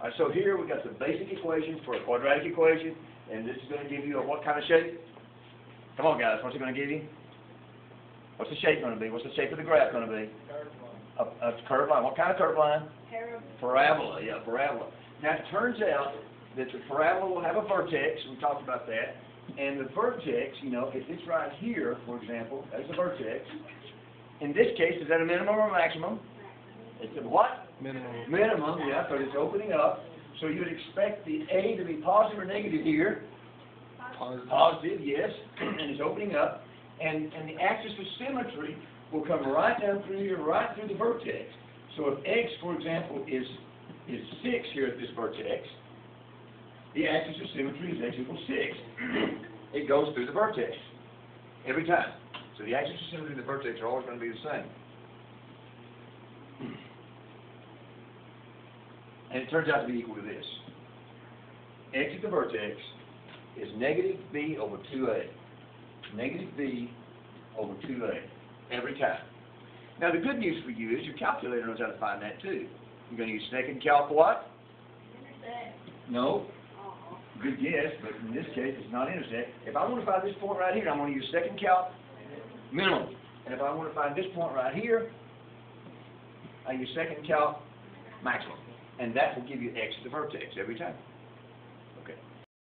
All right, so here we've got the basic equation for a quadratic equation, and this is gonna give you a what kind of shape? Come on, guys, what's it gonna give you? What's the shape gonna be? What's the shape of the graph gonna be? A, a curved line. What kind of curved line? Parabola, yeah, parabola. Now, it turns out that the parabola will have a vertex, we talked about that, and the vertex, you know, if it's right here, for example, that's a vertex. In this case, is that a minimum or a maximum? It's a what? Minimum. Minimum, yeah, because it's opening up, so you would expect the A to be positive or negative here. Positive. Positive, yes, and it's opening up, and, and the axis of symmetry will come right down through here, right through the vertex. So if x, for example, is, is six here at this vertex, the axis of symmetry is x equals six. It goes through the vertex, every time. So the axis of symmetry and the vertex are always gonna be the same. Hmm. And it turns out to be equal to this. X at the vertex is negative b over two A. Negative b over two A, every time. Now, the good news for you is your calculator knows how to find that too. You're gonna use second calc what? No. Uh-huh. Good guess, but in this case, it's not intersect. If I wanna find this point right here, I'm gonna use second calc minimum. And if I wanna find this point right here, I your second count maximum. And that will give you x at the vertex every time.